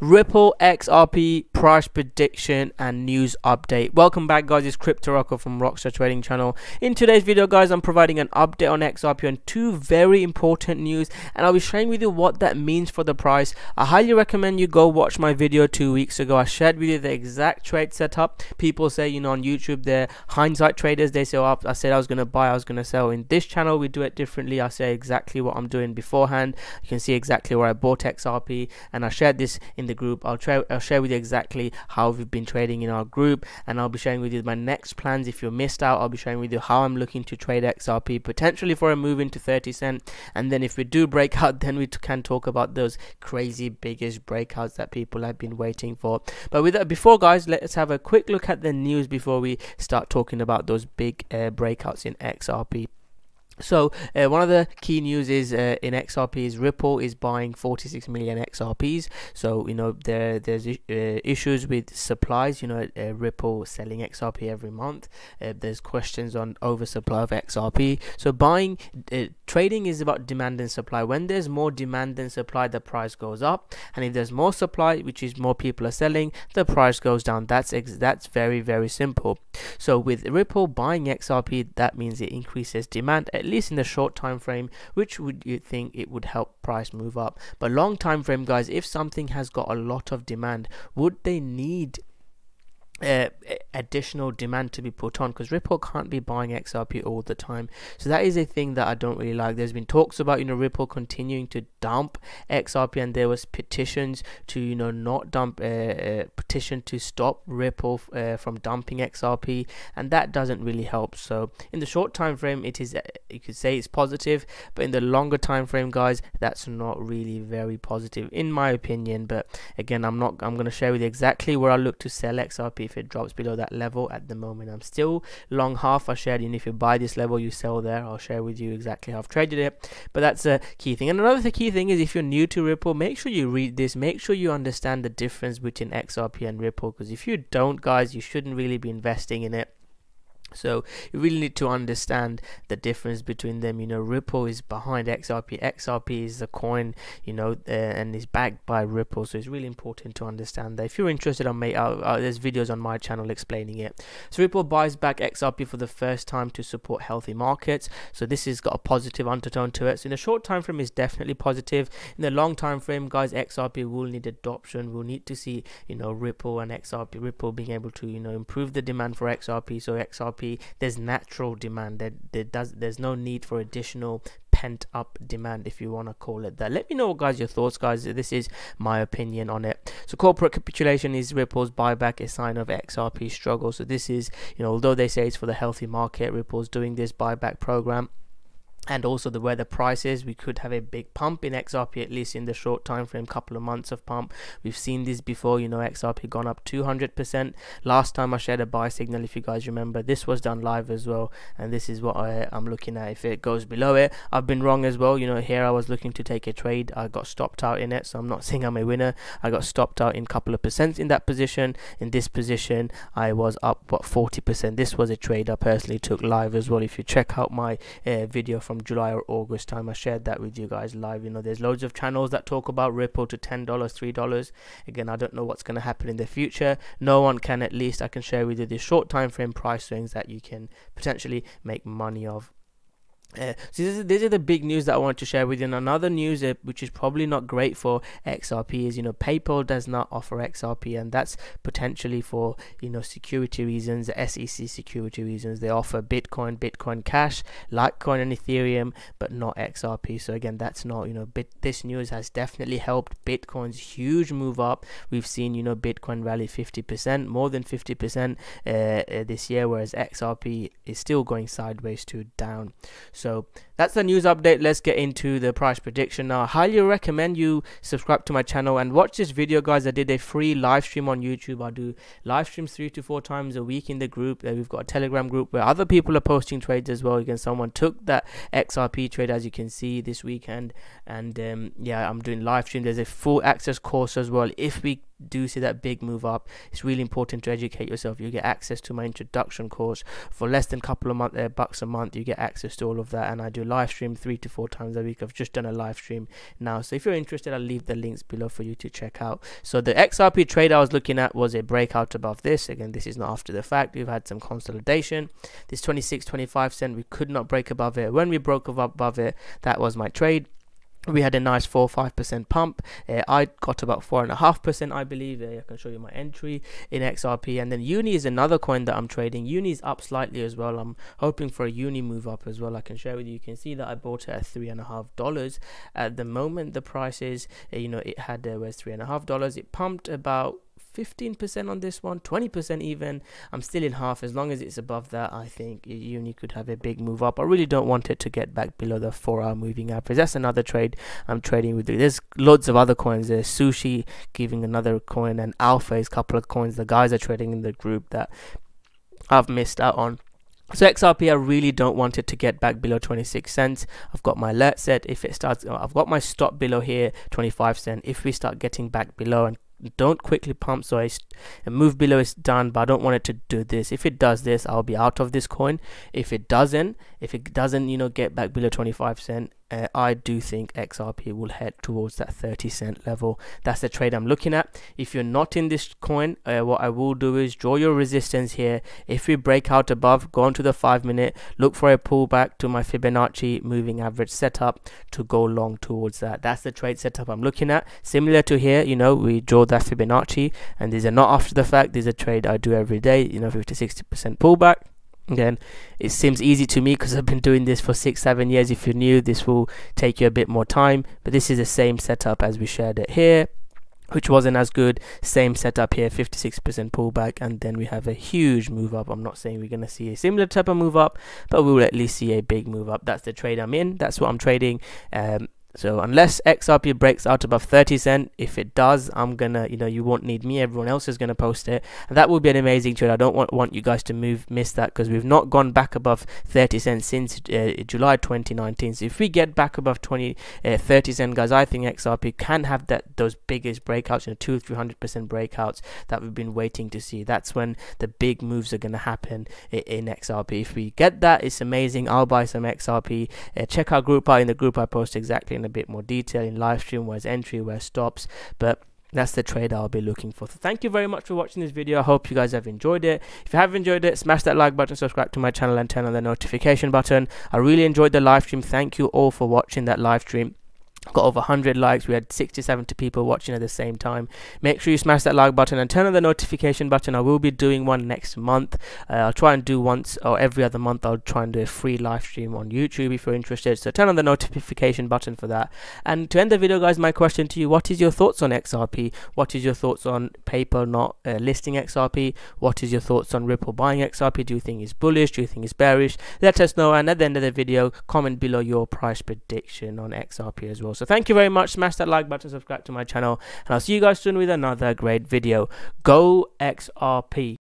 Ripple XRP price prediction and news update. Welcome back guys, it's Crypto Rocko from Rockstar Trading Channel. In today's video guys, I'm providing an update on XRP and two very important news and I'll be sharing with you what that means for the price. I highly recommend you go watch my video two weeks ago. I shared with you the exact trade setup. People say, you know, on YouTube, they're hindsight traders. They say, oh, I said I was going to buy, I was going to sell. In this channel, we do it differently. I say exactly what I'm doing beforehand. You can see exactly where I bought XRP and I shared this in the group. I'll try I'll share with you exactly how we've been trading in our group and I'll be sharing with you my next plans. If you're missed out, I'll be sharing with you how I'm looking to trade XRP potentially for a move into 30 cent. And then if we do break out, then we can talk about those crazy biggest breakouts that people have been waiting for. But with that, before guys, let's have a quick look at the news before we start talking about those big uh, breakouts in XRP. So uh, one of the key news is uh, in XRP is Ripple is buying 46 million XRPs. So you know there there's uh, issues with supplies. You know uh, Ripple selling XRP every month. Uh, there's questions on oversupply of XRP. So buying uh, trading is about demand and supply. When there's more demand than supply, the price goes up, and if there's more supply, which is more people are selling, the price goes down. That's that's very very simple. So with Ripple buying XRP, that means it increases demand at least in the short time frame, which would you think it would help price move up. But long time frame, guys, if something has got a lot of demand, would they need uh, additional demand to be put on because Ripple can't be buying XRP all the time. So that is a thing that I don't really like. There's been talks about you know Ripple continuing to dump XRP, and there was petitions to you know not dump, uh, uh, petition to stop Ripple uh, from dumping XRP, and that doesn't really help. So in the short time frame, it is uh, you could say it's positive, but in the longer time frame, guys, that's not really very positive in my opinion. But again, I'm not. I'm going to share with you exactly where I look to sell XRP if it drops below that level at the moment. I'm still long half. I shared and if you buy this level you sell there. I'll share with you exactly how i've traded it. But that's a key thing. And another key thing is if you're new to ripple make sure you read this. Make sure you understand the difference between xrp and ripple because if you don't guys you shouldn't really be investing in it so you really need to understand the difference between them. You know, Ripple is behind XRP. XRP is the coin, you know, uh, and is backed by Ripple. So it's really important to understand that. If you're interested, on uh, there's videos on my channel explaining it. So Ripple buys back XRP for the first time to support healthy markets. So this has got a positive undertone to it. So in the short time frame, is definitely positive. In the long time frame, guys, XRP will need adoption. We'll need to see, you know, Ripple and XRP, Ripple being able to, you know, improve the demand for XRP. So XRP there's natural demand. That there, there does there's no need for additional pent up demand if you want to call it that. Let me know guys your thoughts guys. This is my opinion on it. So corporate capitulation is ripple's buyback a sign of xrp struggle. So this is you know although they say it's for the healthy market ripple's doing this buyback program and also the where the price is we could have a big pump in xrp at least in the short time frame couple of months of pump. We've seen this before you know xrp gone up 200 percent. Last time i shared a buy signal if you guys remember this was done live as well and this is what I, i'm looking at. If it goes below it i've been wrong as well. You know here i was looking to take a trade. I got stopped out in it so i'm not saying i'm a winner. I got stopped out in a couple of percent in that position. In this position i was up what 40 percent. This was a trade i personally took live as well. If you check out my uh, video from July or August time. I shared that with you guys live. You know, there's loads of channels that talk about Ripple to $10, $3. Again, I don't know what's going to happen in the future. No one can, at least, I can share with you the short time frame price swings that you can potentially make money of uh, so this is, these are the big news that I want to share with you. And another news, uh, which is probably not great for XRP, is you know PayPal does not offer XRP, and that's potentially for you know security reasons, SEC security reasons. They offer Bitcoin, Bitcoin Cash, Litecoin, and Ethereum, but not XRP. So again, that's not you know bit. This news has definitely helped Bitcoin's huge move up. We've seen you know Bitcoin rally 50%, more than 50% uh, uh, this year, whereas XRP is still going sideways to down. So that's the news update. Let's get into the price prediction now. I highly recommend you subscribe to my channel and watch this video, guys. I did a free live stream on YouTube. I do live streams three to four times a week in the group. Uh, we've got a Telegram group where other people are posting trades as well. Again, someone took that XRP trade as you can see this weekend, and um, yeah, I'm doing live stream. There's a full access course as well. If we do see that big move up it's really important to educate yourself you get access to my introduction course for less than a couple of month, uh, bucks a month you get access to all of that and i do live stream three to four times a week. I've just done a live stream now. So if you're interested, I'll leave the links below for you to check out. So the XRP trade I was looking at was a breakout above this. Again, this is not after the fact. We've had some consolidation. This 26, 25 cent, we could not break above it. When we broke above it, that was my trade we had a nice 4 5% pump. Uh, i got about 4.5% i believe. Uh, i can show you my entry in xrp and then uni is another coin that i'm trading. Uni is up slightly as well. I'm hoping for a uni move up as well. I can share with you. You can see that i bought it at three and a half dollars. At the moment the price is uh, you know it had uh, was three and a half dollars. It pumped about 15% on this one, 20% even. I'm still in half. As long as it's above that, I think Uni could have a big move up. I really don't want it to get back below the 4 hour moving average. That's another trade I'm trading with. There's loads of other coins. There's Sushi giving another coin, and Alpha is a couple of coins the guys are trading in the group that I've missed out on. So XRP, I really don't want it to get back below 26 cents. I've got my alert set. If it starts, I've got my stop below here, 25 cent. If we start getting back below and don't quickly pump so I move below is done but I don't want it to do this. If it does this I'll be out of this coin. If it doesn't if it doesn't you know get back below 25 cent uh, I do think XRP will head towards that 30 cent level. That's the trade I'm looking at. If you're not in this coin, uh, what I will do is draw your resistance here. If we break out above, go on to the 5 minute, look for a pullback to my Fibonacci moving average setup to go long towards that. That's the trade setup I'm looking at. Similar to here, you know, we draw that Fibonacci and these are not after the fact. These are trade I do every day, you know, 50 60% pullback Again, it seems easy to me because I've been doing this for six, seven years. If you're new, this will take you a bit more time, but this is the same setup as we shared it here, which wasn't as good. Same setup here, 56% pullback, and then we have a huge move up. I'm not saying we're going to see a similar type of move up, but we will at least see a big move up. That's the trade I'm in. That's what I'm trading. Um, so unless XRP breaks out above 30 cent, if it does, I'm gonna, you know, you won't need me. Everyone else is gonna post it, and that will be an amazing trade. I don't want want you guys to move miss that because we've not gone back above 30 cents since uh, July 2019. So if we get back above 20, uh, 30 cent, guys, I think XRP can have that those biggest breakouts, you know, two, three hundred percent breakouts that we've been waiting to see. That's when the big moves are gonna happen in, in XRP. If we get that, it's amazing. I'll buy some XRP. Uh, check our group out in the group I post exactly in a bit more detail in live stream, where's entry, where stops, but that's the trade I'll be looking for. So thank you very much for watching this video. I hope you guys have enjoyed it. If you have enjoyed it, smash that like button, subscribe to my channel and turn on the notification button. I really enjoyed the live stream. Thank you all for watching that live stream got over 100 likes. We had 60 70 people watching at the same time. Make sure you smash that like button and turn on the notification button. I will be doing one next month. Uh, i'll try and do once or every other month i'll try and do a free live stream on youtube if you're interested. So turn on the notification button for that. And to end the video guys my question to you what is your thoughts on xrp what is your thoughts on PayPal not uh, listing xrp what is your thoughts on ripple buying xrp do you think it's bullish? Do you think it's bearish? Let us know. And at the end of the video comment below your price prediction on xrp as well so thank you very much. Smash that like button, subscribe to my channel, and I'll see you guys soon with another great video. Go XRP.